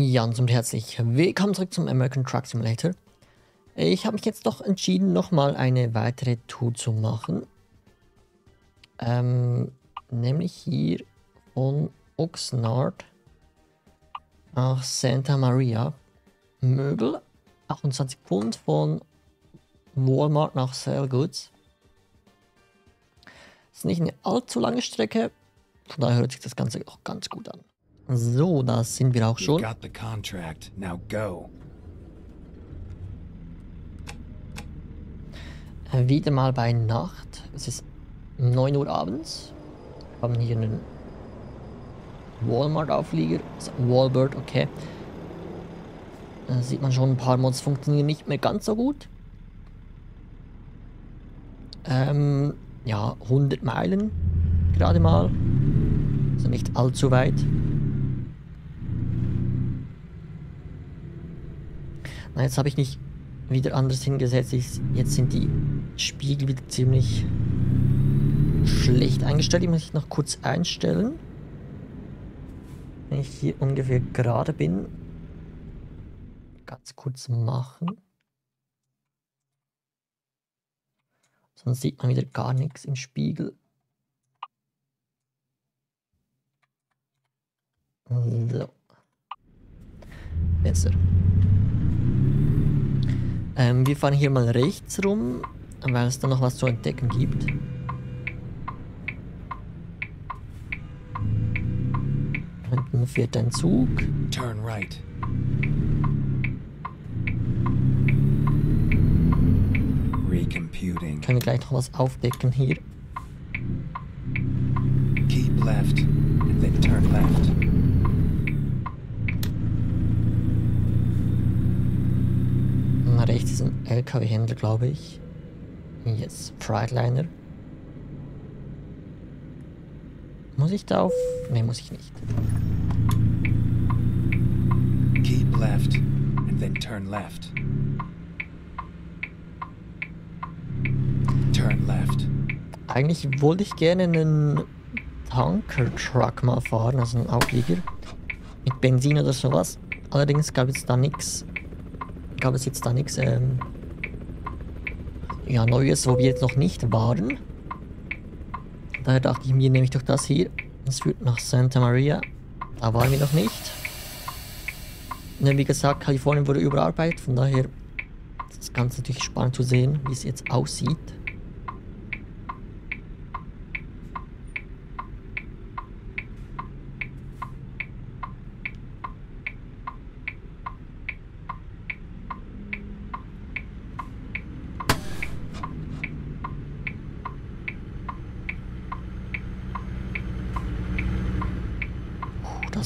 Ja, und herzlich willkommen zurück zum American Truck Simulator. Ich habe mich jetzt doch entschieden, nochmal eine weitere Tour zu machen. Ähm, nämlich hier von Oxnard nach Santa Maria. Möbel, 28 Pfund von Walmart nach Sale Goods. Ist nicht eine allzu lange Strecke, von daher hört sich das Ganze auch ganz gut an. So, da sind wir auch schon. Wieder mal bei Nacht. Es ist 9 Uhr abends. Wir haben hier einen Walmart-Auflieger. Wallbird, okay. Da sieht man schon, ein paar Mods funktionieren nicht mehr ganz so gut. Ähm, ja, 100 Meilen gerade mal. Also nicht allzu weit. Na, jetzt habe ich mich wieder anders hingesetzt. Ich, jetzt sind die Spiegel wieder ziemlich schlecht eingestellt. Die muss ich noch kurz einstellen. Wenn ich hier ungefähr gerade bin. Ganz kurz machen. Sonst sieht man wieder gar nichts im Spiegel. So. Besser. Ähm, wir fahren hier mal rechts rum, weil es da noch was zu entdecken gibt. Hinten fährt ein Zug. Turn right. Recomputing. Können wir gleich noch was aufdecken hier. Keep left and then turn left. Ein LKW-Händler, glaube ich. Yes, Freightliner. Muss ich da auf... Ne, muss ich nicht. Keep left and then turn left. Turn left. Eigentlich wollte ich gerne einen Tanker-Truck mal fahren, also einen Auflieger. Mit Benzin oder sowas. Allerdings gab es da nichts. Gab es jetzt da nichts ähm, ja, Neues, wo wir jetzt noch nicht waren. Daher dachte ich mir, nehme ich doch das hier. Das führt nach Santa Maria. Da waren wir noch nicht. Ne, wie gesagt, Kalifornien wurde überarbeitet, von daher ist das Ganze natürlich spannend zu sehen, wie es jetzt aussieht.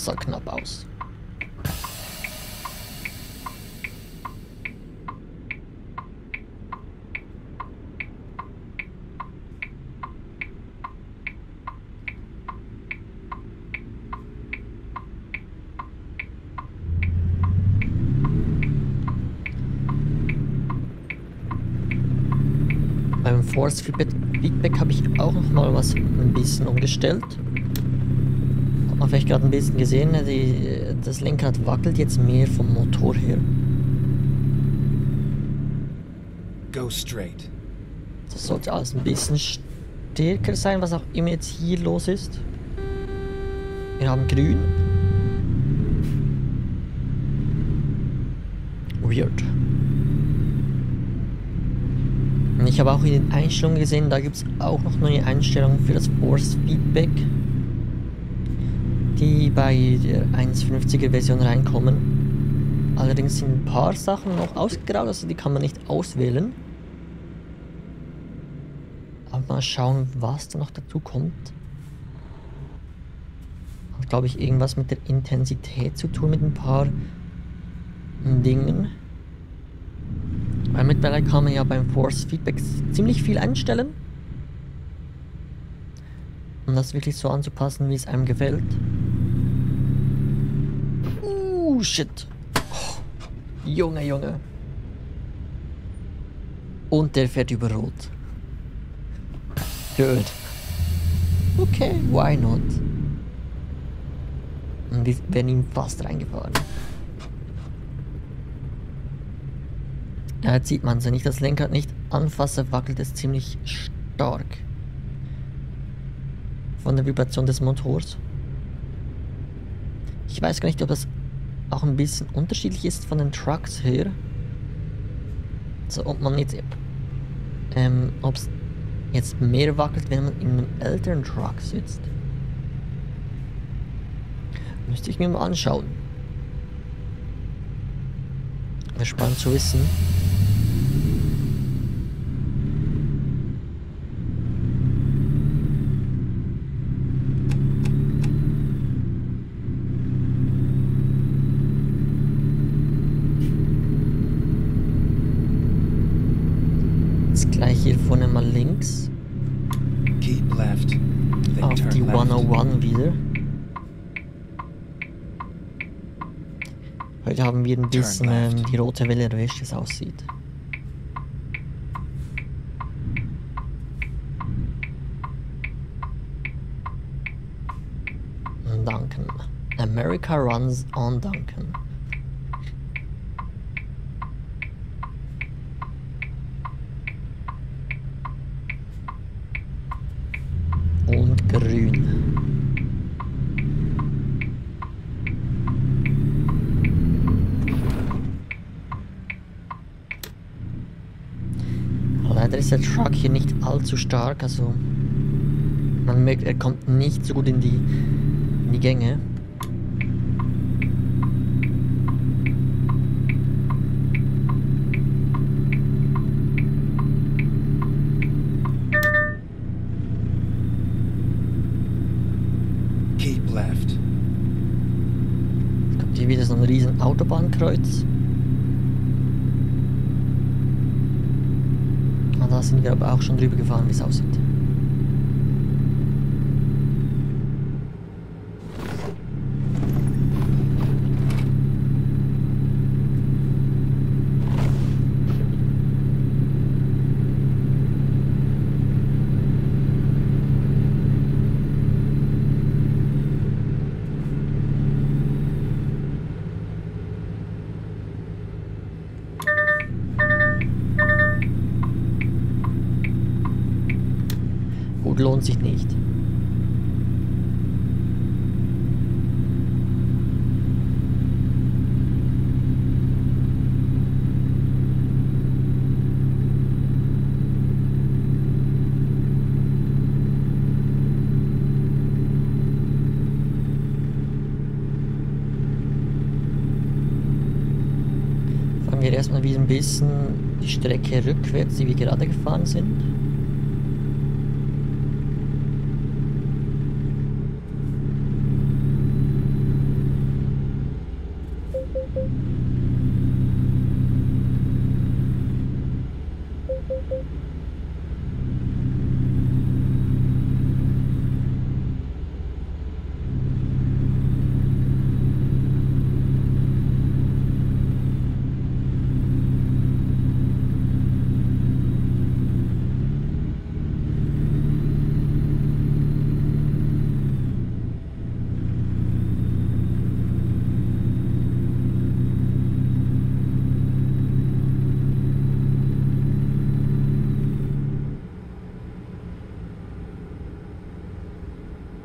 Puh, das sah knapp aus. Beim Force Feedback habe ich auch noch mal was ein bisschen umgestellt. Man vielleicht gerade ein bisschen gesehen, ne, die, das Lenkrad wackelt jetzt mehr vom Motor her. Go straight. Das sollte alles ein bisschen stärker sein, was auch immer jetzt hier los ist. Wir haben grün. Weird. Und Ich habe auch in den Einstellungen gesehen, da gibt es auch noch neue Einstellungen für das Force Feedback, die bei der 1.50er Version reinkommen. Allerdings sind ein paar Sachen noch ausgegraut, also die kann man nicht auswählen. Aber mal schauen, was da noch dazu kommt. Hat, glaube ich, irgendwas mit der Intensität zu tun, mit ein paar Dingen. Weil mittlerweile kann man ja beim Force Feedback ziemlich viel einstellen. Um das wirklich so anzupassen, wie es einem gefällt. Shit. Oh, Junge, Junge. Und der fährt über Rot. Good. Okay, why not? Und wir werden ihm fast reingefahren. Ja, jetzt sieht man sie nicht, das Lenkrad nicht anfasse, wackelt es ziemlich stark. Von der Vibration des Motors. Ich weiß gar nicht, ob das auch ein bisschen unterschiedlich ist von den Trucks her. Also ob man jetzt... Ähm, ob es jetzt mehr wackelt, wenn man in einem älteren Truck sitzt. Müsste ich mir mal anschauen. Wäre spannend zu wissen. Jetzt gleich hier vorne mal links. Keep left, then Auf die left. 101 wieder. Heute haben wir ein bisschen ähm, die rote Welle erwischt, wie es aussieht. Duncan. America runs on Duncan. Und grün. Leider ist der Truck hier nicht allzu stark, also man merkt, er kommt nicht so gut in die, in die Gänge. Keep left. Es kommt hier wieder so ein riesen Autobahnkreuz. Da sind wir aber auch schon drüber gefahren, wie es aussieht. Gut, lohnt sich nicht. Fahren wir erstmal wieder ein bisschen die Strecke rückwärts, die wir gerade gefahren sind.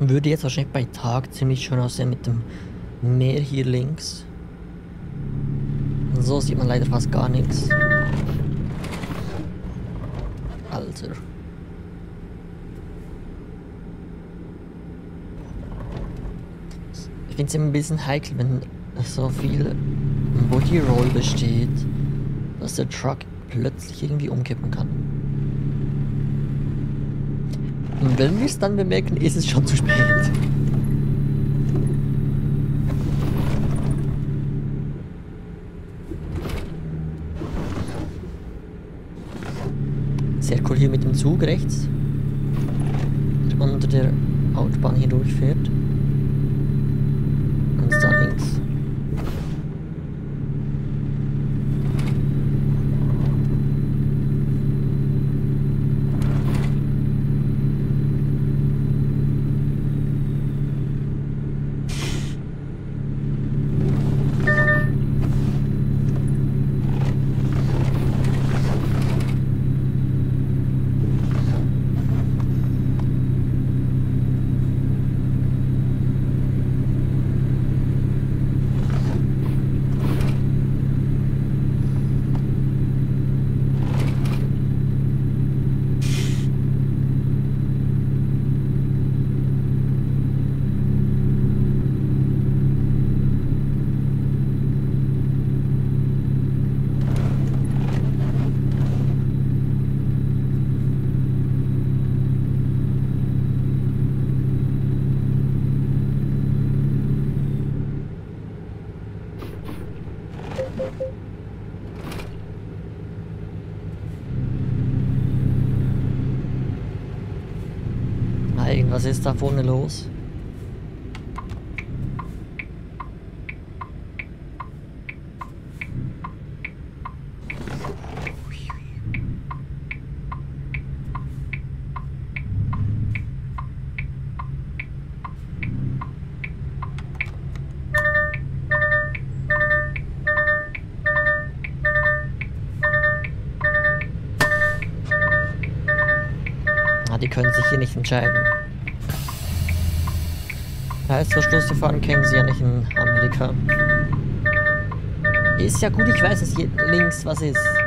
Würde jetzt wahrscheinlich bei Tag ziemlich schön aussehen mit dem Meer hier links. So sieht man leider fast gar nichts. Alter. Ich finde es immer ein bisschen heikel, wenn so viel Body Roll besteht, dass der Truck plötzlich irgendwie umkippen kann. Und wenn wir es dann bemerken, ist es schon zu spät. Sehr cool hier mit dem Zug rechts. Der unter der Autobahn hier durchfährt. Und da links. Ah, Irgendwas ist da vorne los. Ah, die können sich hier nicht entscheiden. Reißverschlussverfahren kennen sie ja nicht in Amerika. Ist ja gut, ich weiß, dass hier links was ist.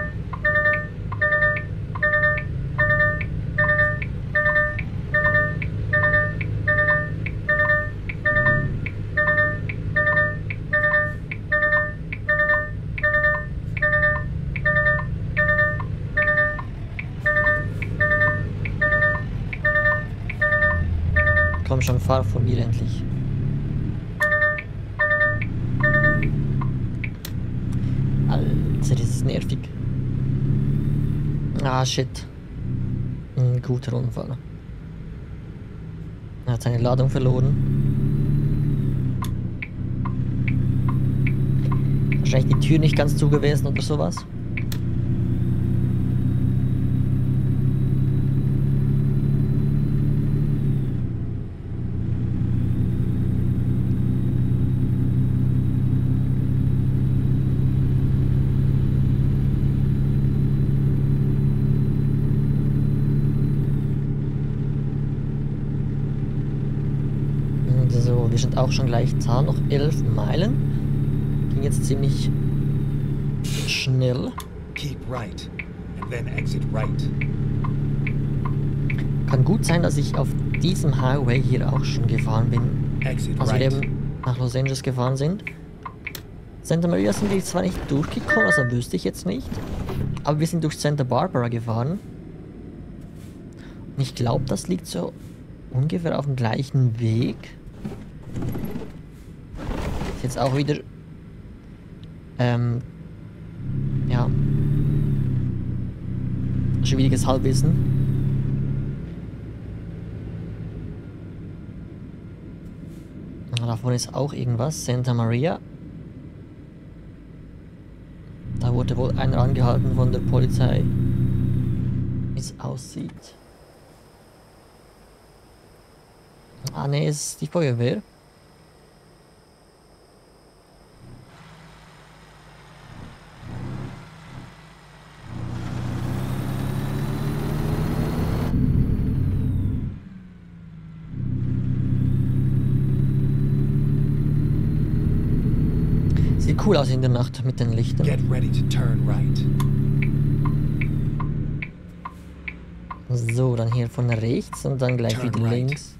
Komm schon, fahr vor mir endlich. Alter, das ist nervig. Ah, shit. Ein guter Unfall. Er hat seine Ladung verloren. Wahrscheinlich die Tür nicht ganz zu gewesen oder sowas. Sind auch schon gleich da, noch 11 Meilen. Ging jetzt ziemlich schnell. Keep right, and then exit right. Kann gut sein, dass ich auf diesem Highway hier auch schon gefahren bin, Exit als wir right. eben nach Los Angeles gefahren sind. Santa Maria sind wir zwar nicht durchgekommen, also wüsste ich jetzt nicht. Aber wir sind durch Santa Barbara gefahren. Und ich glaube, das liegt so ungefähr auf dem gleichen Weg. Jetzt auch wieder... Ähm... Ja. Schwieriges Halbwissen. Davon ist auch irgendwas. Santa Maria. Da wurde wohl einer angehalten von der Polizei. Wie es aussieht. Ah ne, ist die Feuerwehr. Sieht cool aus in der Nacht mit den Lichtern. Get ready to turn right. So, dann hier von rechts und dann gleich Turn wieder right. links.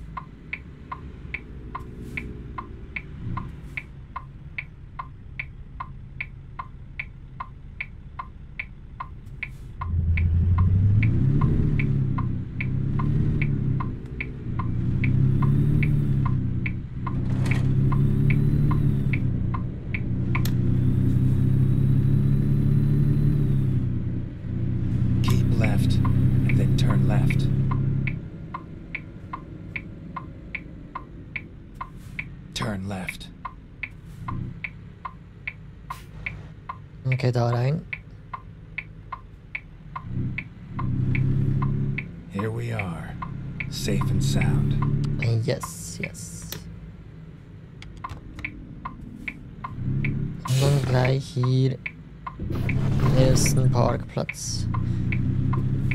Keep left, and then turn left. Turn left. Okay, da rein. Here we are, safe and sound. Yes, yes. Und dann gleich hier den ersten Parkplatz.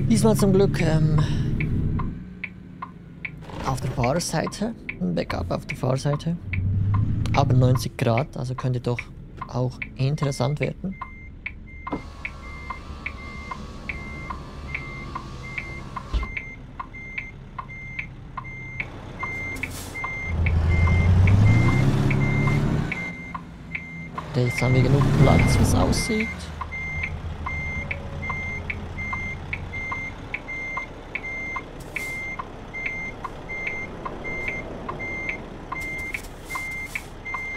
Diesmal zum Glück ähm, auf der Fahrerseite. Ein Backup auf der Fahrerseite. Aber 90 Grad, also könnte doch auch interessant werden. Jetzt haben wir genug Platz, wie es aussieht.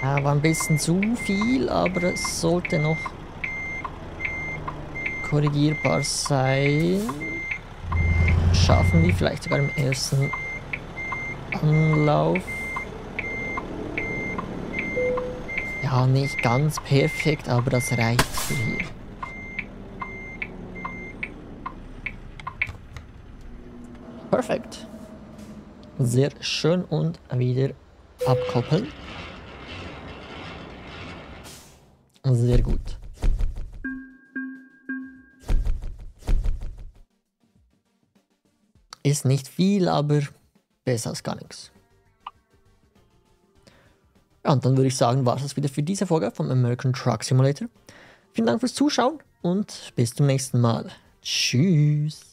Ja, war ein bisschen zu viel, aber es sollte noch korrigierbar sein. Schaffen wir vielleicht sogar im ersten Anlauf. Ja, nicht ganz perfekt, aber das reicht für hier. Perfekt. Sehr schön und wieder abkoppeln. Sehr gut. Ist nicht viel, aber besser als gar nichts. Ja, und dann würde ich sagen, war es das wieder für diese Folge vom American Truck Simulator. Vielen Dank fürs Zuschauen und bis zum nächsten Mal. Tschüss.